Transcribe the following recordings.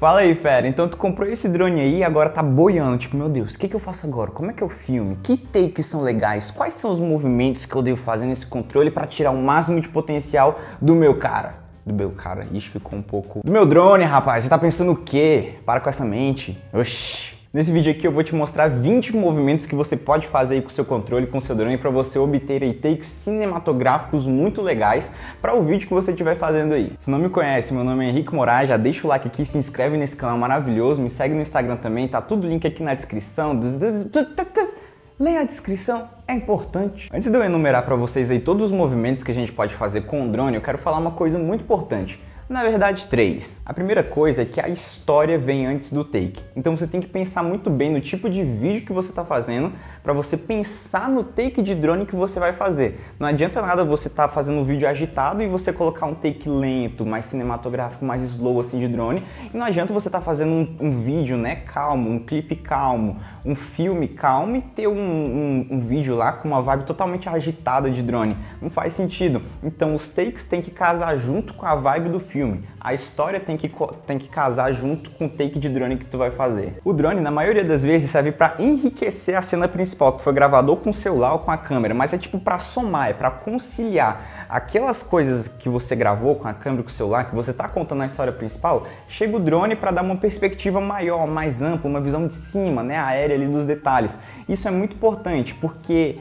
Fala aí, fera. Então tu comprou esse drone aí e agora tá boiando. Tipo, meu Deus, o que, que eu faço agora? Como é que eu filme? Que takes são legais? Quais são os movimentos que eu devo fazer nesse controle para tirar o máximo de potencial do meu cara? Do meu cara. Ixi, ficou um pouco. Do meu drone, rapaz. Você tá pensando o quê? Para com essa mente. Oxi. Nesse vídeo aqui eu vou te mostrar 20 movimentos que você pode fazer aí com o seu controle, com o seu drone, para você obter aí takes cinematográficos muito legais para o vídeo que você estiver fazendo aí. Se não me conhece, meu nome é Henrique Moraes, já deixa o like aqui, se inscreve nesse canal maravilhoso, me segue no Instagram também, tá tudo link aqui na descrição. Leia a descrição, é importante. Antes de eu enumerar para vocês aí todos os movimentos que a gente pode fazer com o drone, eu quero falar uma coisa muito importante. Na verdade, três. A primeira coisa é que a história vem antes do take. Então você tem que pensar muito bem no tipo de vídeo que você está fazendo para você pensar no take de drone que você vai fazer. Não adianta nada você estar tá fazendo um vídeo agitado e você colocar um take lento, mais cinematográfico, mais slow assim de drone. E não adianta você estar tá fazendo um, um, vídeo né, calmo, um clipe calmo, um filme calmo e ter um, um, um vídeo lá com uma vibe totalmente agitada de drone. Não faz sentido. Então os takes têm que casar junto com a vibe do filme. A história tem que, tem que casar junto com o take de drone que tu vai fazer. O drone, na maioria das vezes, serve para enriquecer a cena principal, que foi gravado ou com o celular ou com a câmera, mas é tipo para somar, é para conciliar aquelas coisas que você gravou com a câmera, com o celular, que você tá contando a história principal, chega o drone para dar uma perspectiva maior, mais ampla, uma visão de cima, né, aérea ali dos detalhes. Isso é muito importante, porque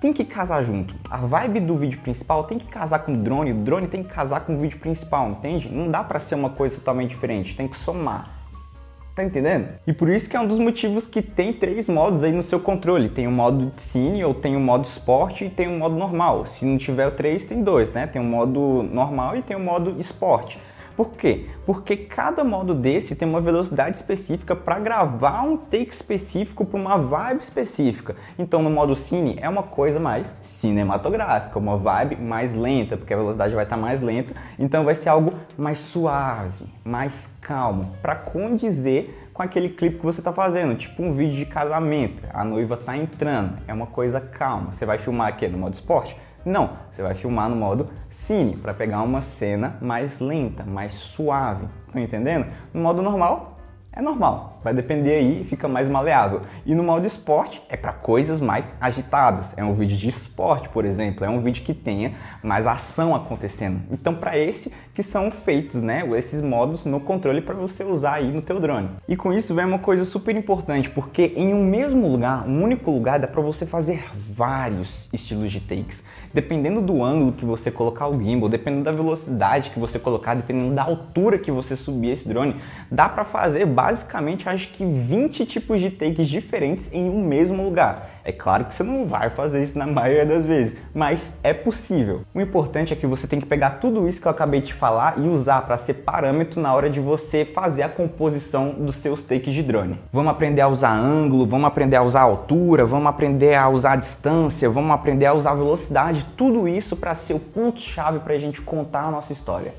tem que casar junto. A vibe do vídeo principal tem que casar com o drone, o drone tem que casar com o vídeo principal, entende? Não dá para ser uma coisa totalmente diferente, tem que somar. Tá entendendo? E por isso que é um dos motivos que tem três modos aí no seu controle. Tem o modo de cine, ou tem o modo esporte e tem o modo normal. Se não tiver o três, tem dois, né? Tem o modo normal e tem o modo esporte. Por quê? Porque cada modo desse tem uma velocidade específica para gravar um take específico para uma vibe específica. Então no modo cine é uma coisa mais cinematográfica, uma vibe mais lenta, porque a velocidade vai estar tá mais lenta, então vai ser algo mais suave, mais calmo, para condizer com aquele clipe que você está fazendo, tipo um vídeo de casamento, a noiva está entrando, é uma coisa calma. Você vai filmar aqui no modo esporte? Não, você vai filmar no modo cine para pegar uma cena mais lenta, mais suave. Estão entendendo? No modo normal é normal, vai depender aí, fica mais maleável. E no modo esporte é para coisas mais agitadas. É um vídeo de esporte, por exemplo, é um vídeo que tenha mais ação acontecendo. Então para esse que são feitos, né, esses modos no controle para você usar aí no teu drone. E com isso vem uma coisa super importante, porque em um mesmo lugar, um único lugar, dá para você fazer vários estilos de takes. Dependendo do ângulo que você colocar o gimbal, dependendo da velocidade que você colocar, dependendo da altura que você subir esse drone, dá para fazer basicamente acho que 20 tipos de takes diferentes em um mesmo lugar. É claro que você não vai fazer isso na maioria das vezes, mas é possível. O importante é que você tem que pegar tudo isso que eu acabei de falar e usar para ser parâmetro na hora de você fazer a composição dos seus takes de drone. Vamos aprender a usar ângulo, vamos aprender a usar altura, vamos aprender a usar distância, vamos aprender a usar velocidade, tudo isso para ser o ponto-chave para a gente contar a nossa história.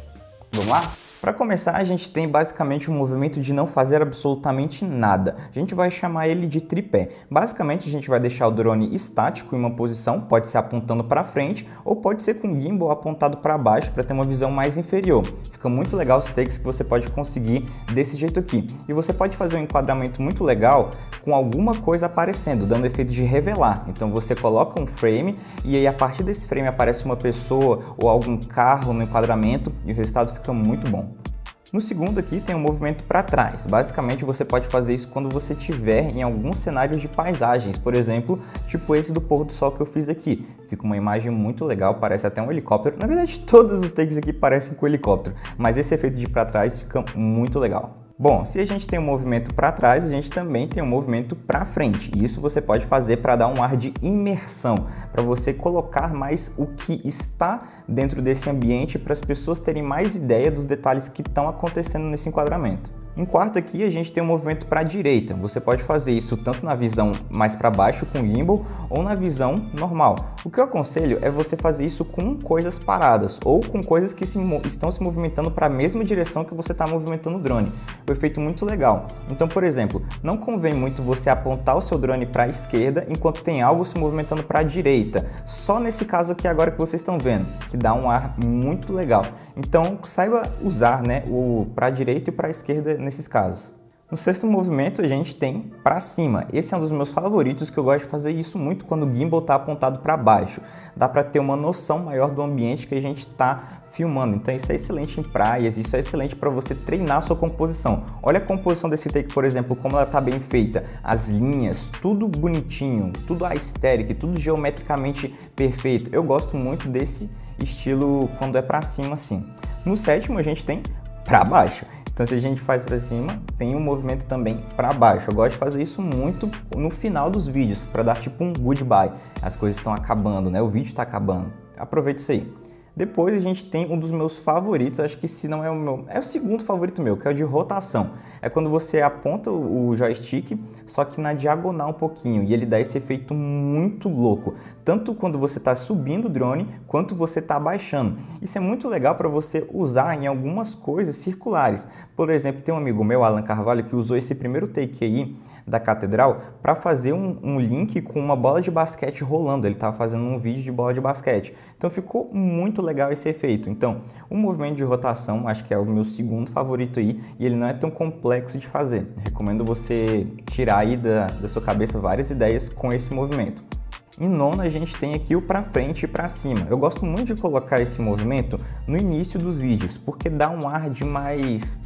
Vamos lá? Para começar, a gente tem basicamente um movimento de não fazer absolutamente nada. A gente vai chamar ele de tripé. Basicamente, a gente vai deixar o drone estático em uma posição, pode ser apontando para frente ou pode ser com gimbal apontado para baixo para ter uma visão mais inferior. Fica muito legal os takes que você pode conseguir desse jeito aqui. E você pode fazer um enquadramento muito legal com alguma coisa aparecendo, dando efeito de revelar. Então você coloca um frame e aí a partir desse frame aparece uma pessoa ou algum carro no enquadramento e o resultado fica muito bom. No segundo aqui tem um movimento para trás. Basicamente você pode fazer isso quando você estiver em alguns cenários de paisagens, por exemplo, tipo esse do pôr do sol que eu fiz aqui. Fica uma imagem muito legal, parece até um helicóptero. Na verdade, todos os takes aqui parecem com helicóptero, mas esse efeito de para trás fica muito legal. Bom, se a gente tem um movimento para trás, a gente também tem um movimento para frente. E isso você pode fazer para dar um ar de imersão, para você colocar mais o que está dentro desse ambiente para as pessoas terem mais ideia dos detalhes que estão acontecendo nesse enquadramento. Em quarto aqui a gente tem um movimento para a direita. Você pode fazer isso tanto na visão mais para baixo com o gimbal ou na visão normal. O que eu aconselho é você fazer isso com coisas paradas ou com coisas que se estão se movimentando para a mesma direção que você está movimentando o drone. o efeito muito legal. Então, por exemplo, não convém muito você apontar o seu drone para a esquerda enquanto tem algo se movimentando para a direita. Só nesse caso aqui agora que vocês estão vendo, que dá um ar muito legal. Então, saiba usar, né, o para a direita e para a esquerda nesses casos. No sexto movimento a gente tem para cima. Esse é um dos meus favoritos que eu gosto de fazer isso muito quando o gimbal está apontado para baixo. Dá para ter uma noção maior do ambiente que a gente está filmando. Então isso é excelente em praias, isso é excelente para você treinar a sua composição. Olha a composição desse take, por exemplo, como ela está bem feita. As linhas, tudo bonitinho, tudo aesthetic, tudo geometricamente perfeito. Eu gosto muito desse estilo quando é para cima assim. No sétimo a gente tem para baixo. Então, se a gente faz para cima, tem um movimento também para baixo. Eu gosto de fazer isso muito no final dos vídeos, para dar tipo um goodbye. As coisas estão acabando, né? O vídeo está acabando. Aproveite isso aí. Depois a gente tem um dos meus favoritos, acho que se não é o meu, é o segundo favorito meu, que é o de rotação. É quando você aponta o joystick, só que na diagonal um pouquinho, e ele dá esse efeito muito louco, tanto quando você está subindo o drone, quanto você está baixando. Isso é muito legal para você usar em algumas coisas circulares. Por exemplo, tem um amigo meu, Alan Carvalho, que usou esse primeiro take aí da catedral para fazer um, um, link com uma bola de basquete rolando. Ele estava fazendo um vídeo de bola de basquete. Então ficou muito legal esse efeito. Então, o movimento de rotação acho que é o meu segundo favorito aí e ele não é tão complexo de fazer. Recomendo você tirar aí da, da sua cabeça várias ideias com esse movimento. Em nono, a gente tem aqui o para frente e para cima. Eu gosto muito de colocar esse movimento no início dos vídeos, porque dá um ar de mais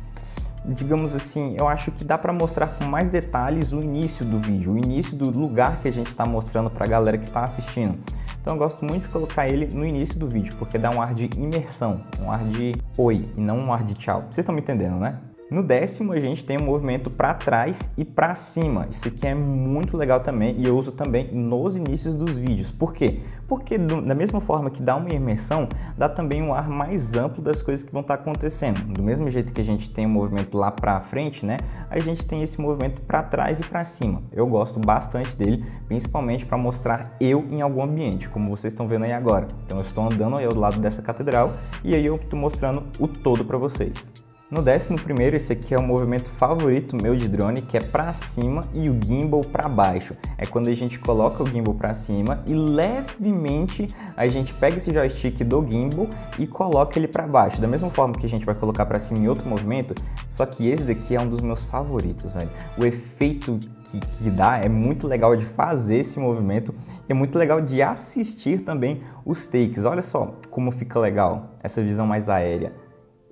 digamos assim, eu acho que dá para mostrar com mais detalhes o início do vídeo, o início do lugar que a gente está mostrando para a galera que está assistindo. Então eu gosto muito de colocar ele no início do vídeo, porque dá um ar de imersão, um ar de oi e não um ar de tchau. Vocês estão me entendendo, né? No décimo, a gente tem um movimento para trás e para cima. Isso aqui é muito legal também e eu uso também nos inícios dos vídeos. Por quê? Porque do, da mesma forma que dá uma imersão, dá também um ar mais amplo das coisas que vão estar tá acontecendo. Do mesmo jeito que a gente tem o um movimento lá para frente, né? A gente tem esse movimento para trás e para cima. Eu gosto bastante dele, principalmente para mostrar eu em algum ambiente, como vocês estão vendo aí agora. Então eu estou andando aí ao lado dessa catedral e aí eu estou mostrando o todo para vocês. No décimo primeiro, esse aqui é o movimento favorito meu de drone, que é para cima e o gimbal para baixo. É quando a gente coloca o gimbal para cima e levemente a gente pega esse joystick do gimbal e coloca ele para baixo. Da mesma forma que a gente vai colocar para cima em outro movimento, só que esse daqui é um dos meus favoritos, velho. O efeito que, que dá é muito legal de fazer esse movimento e é muito legal de assistir também os takes. Olha só como fica legal essa visão mais aérea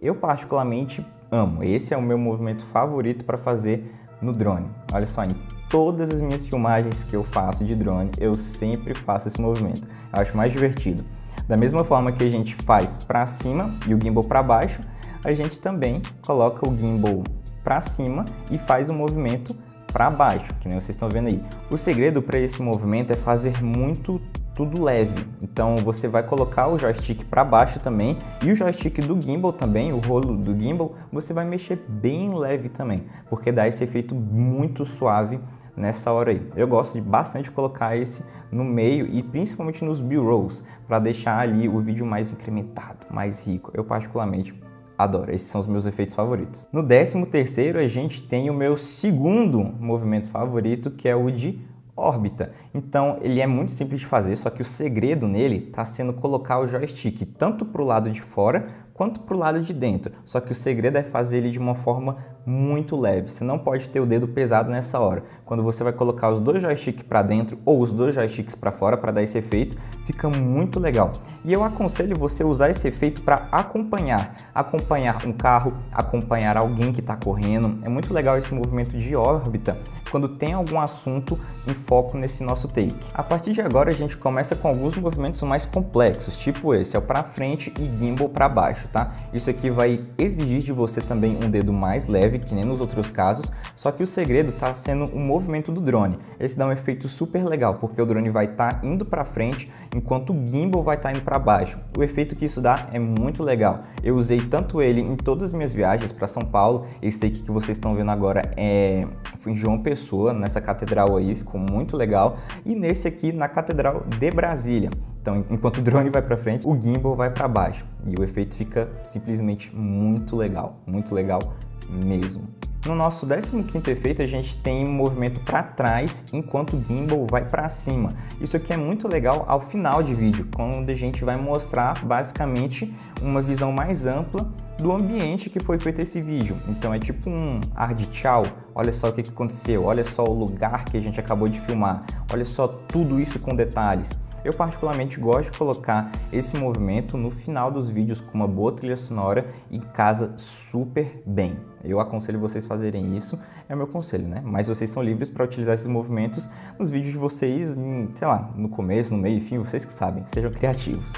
eu particularmente amo. Esse é o meu movimento favorito para fazer no drone. Olha só, em todas as minhas filmagens que eu faço de drone, eu sempre faço esse movimento. Eu acho mais divertido. Da mesma forma que a gente faz para cima e o gimbal para baixo, a gente também coloca o gimbal para cima e faz o movimento para baixo, que nem vocês estão vendo aí. O segredo para esse movimento é fazer muito tudo leve. Então você vai colocar o joystick para baixo também e o joystick do gimbal também, o rolo do gimbal, você vai mexer bem leve também, porque dá esse efeito muito suave nessa hora aí. Eu gosto de bastante colocar esse no meio e principalmente nos B-rolls para deixar ali o vídeo mais incrementado, mais rico. Eu particularmente adoro, esses são os meus efeitos favoritos. No décimo terceiro a gente tem o meu segundo movimento favorito que é o de órbita. Então ele é muito simples de fazer, só que o segredo nele está sendo colocar o joystick tanto para o lado de fora quanto para o lado de dentro. Só que o segredo é fazer ele de uma forma muito leve. Você não pode ter o dedo pesado nessa hora. Quando você vai colocar os dois joysticks para dentro ou os dois joysticks para fora para dar esse efeito, fica muito legal. E eu aconselho você usar esse efeito para acompanhar, acompanhar um carro, acompanhar alguém que está correndo. É muito legal esse movimento de órbita quando tem algum assunto em foco nesse nosso take. A partir de agora a gente começa com alguns movimentos mais complexos, tipo esse, é o para frente e gimbal para baixo baixo, tá? Isso aqui vai exigir de você também um dedo mais leve, que nem nos outros casos, só que o segredo está sendo o movimento do drone. Esse dá um efeito super legal, porque o drone vai estar tá indo para frente, enquanto o gimbal vai estar tá indo para baixo. O efeito que isso dá é muito legal. Eu usei tanto ele em todas as minhas viagens para São Paulo, esse take que vocês estão vendo agora é em João Pessoa, nessa catedral aí, ficou muito legal, e nesse aqui na Catedral de Brasília. Então, enquanto o drone vai para frente, o gimbal vai para baixo. E o efeito fica simplesmente muito legal, muito legal mesmo. No nosso 15º efeito, a gente tem movimento para trás enquanto o gimbal vai para cima. Isso aqui é muito legal ao final de vídeo, quando a gente vai mostrar basicamente uma visão mais ampla do ambiente que foi feito esse vídeo. Então é tipo um ar de tchau, olha só o que aconteceu, olha só o lugar que a gente acabou de filmar, olha só tudo isso com detalhes. Eu particularmente gosto de colocar esse movimento no final dos vídeos com uma boa trilha sonora e casa super bem. Eu aconselho vocês fazerem isso, é o meu conselho, né? Mas vocês são livres para utilizar esses movimentos nos vídeos de vocês, sei lá, no começo, no meio, enfim, vocês que sabem, sejam criativos.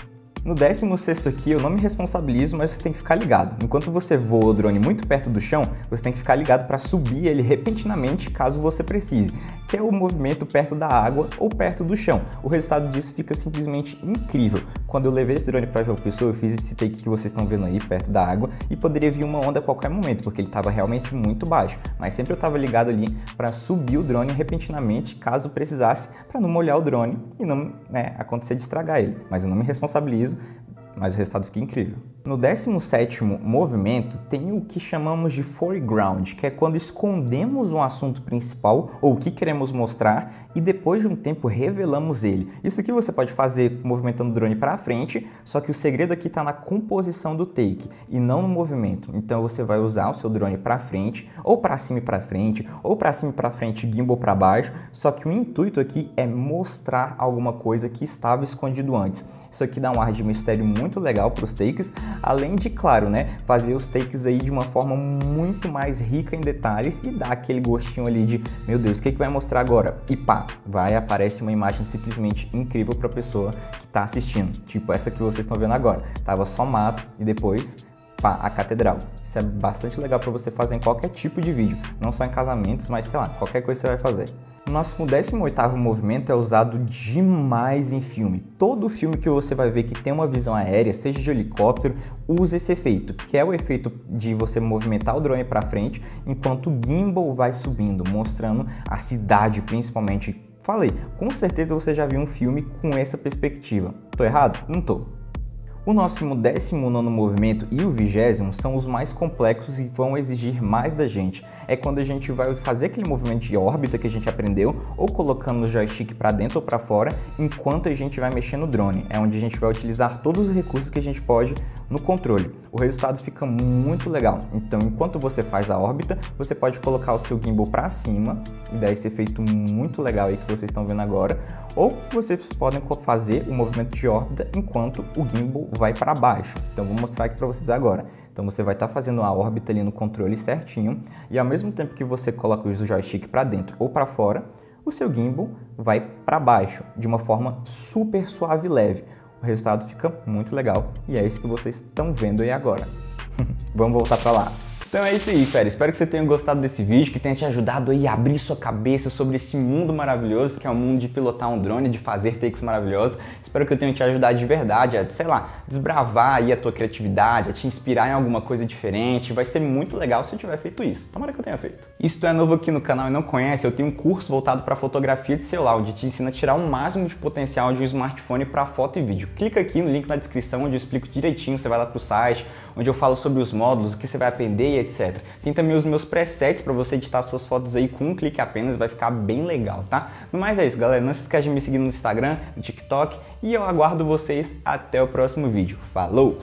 No 16 aqui, eu não me responsabilizo, mas você tem que ficar ligado. Enquanto você voa o drone muito perto do chão, você tem que ficar ligado para subir ele repentinamente caso você precise, que é o movimento perto da água ou perto do chão. O resultado disso fica simplesmente incrível. Quando eu levei esse drone para João Pessoa, eu fiz esse take que vocês estão vendo aí perto da água e poderia vir uma onda a qualquer momento, porque ele estava realmente muito baixo. Mas sempre eu estava ligado ali para subir o drone repentinamente, caso precisasse, para não molhar o drone e não né, acontecer de estragar ele. Mas eu não me responsabilizo mas o resultado fica incrível. No 17º movimento tem o que chamamos de foreground, que é quando escondemos um assunto principal ou o que queremos mostrar e depois de um tempo revelamos ele. Isso aqui você pode fazer movimentando o drone para frente, só que o segredo aqui está na composição do take e não no movimento. Então você vai usar o seu drone para frente, ou para cima e para frente, ou para cima e para frente, gimbal para baixo, só que o intuito aqui é mostrar alguma coisa que estava escondido antes. Isso aqui dá um ar de mistério muito legal para os takes, além de, claro, né, fazer os takes aí de uma forma muito mais rica em detalhes e dar aquele gostinho ali de, meu Deus, o que, que vai mostrar agora? E pá, vai aparece uma imagem simplesmente incrível para a pessoa que está assistindo, tipo essa que vocês estão vendo agora. Tava só mato e depois pá, a catedral. Isso é bastante legal para você fazer em qualquer tipo de vídeo, não só em casamentos, mas sei lá, qualquer coisa você vai fazer. O nosso 18º movimento é usado demais em filme. Todo filme que você vai ver que tem uma visão aérea, seja de helicóptero, usa esse efeito, que é o efeito de você movimentar o drone para frente enquanto o gimbal vai subindo, mostrando a cidade principalmente. Falei, com certeza você já viu um filme com essa perspectiva. Tô errado? Não tô. O nosso 19 movimento e o vigésimo são os mais complexos e vão exigir mais da gente. É quando a gente vai fazer aquele movimento de órbita que a gente aprendeu, ou colocando o joystick para dentro ou para fora, enquanto a gente vai mexer no drone. É onde a gente vai utilizar todos os recursos que a gente pode no controle. O resultado fica muito legal. Então, enquanto você faz a órbita, você pode colocar o seu gimbal para cima e dar esse efeito muito legal aí que vocês estão vendo agora, ou vocês podem fazer o movimento de órbita enquanto o gimbal vai para baixo. Então vou mostrar aqui para vocês agora. Então você vai estar tá fazendo a órbita ali no controle certinho e ao mesmo tempo que você coloca o joystick para dentro ou para fora, o seu gimbal vai para baixo de uma forma super suave e leve. O resultado fica muito legal e é isso que vocês estão vendo aí agora. Vamos voltar para lá. Então é isso aí, fera. Espero que você tenha gostado desse vídeo, que tenha te ajudado aí a abrir sua cabeça sobre esse mundo maravilhoso, que é o mundo de pilotar um drone, de fazer takes maravilhosos. Espero que eu tenha te ajudado de verdade a, sei lá, desbravar aí a tua criatividade, a te inspirar em alguma coisa diferente. Vai ser muito legal se eu tiver feito isso. Tomara que eu tenha feito. E se tu é novo aqui no canal e não conhece, eu tenho um curso voltado para fotografia de celular, onde te ensina a tirar o máximo de potencial de um smartphone para foto e vídeo. Clica aqui no link na descrição onde eu explico direitinho, você vai lá pro site, onde eu falo sobre os módulos, o que você vai aprender etc. Tem também os meus presets para você editar suas fotos aí com um clique apenas, vai ficar bem legal, tá? No mais é isso, galera. Não se esqueça de me seguir no Instagram, no TikTok e eu aguardo vocês até o próximo vídeo. Falou!